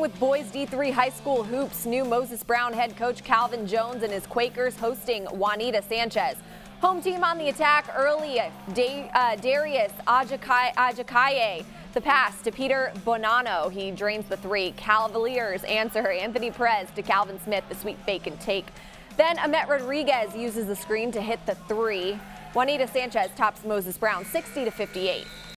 With boys D3 high school hoops, new Moses Brown head coach Calvin Jones and his Quakers hosting Juanita Sanchez. Home team on the attack early, da uh, Darius Ajakaye. The pass to Peter Bonanno. He drains the three. Cavaliers answer Anthony Perez to Calvin Smith, the sweet fake and take. Then Amet Rodriguez uses the screen to hit the three. Juanita Sanchez tops Moses Brown 60 to 58.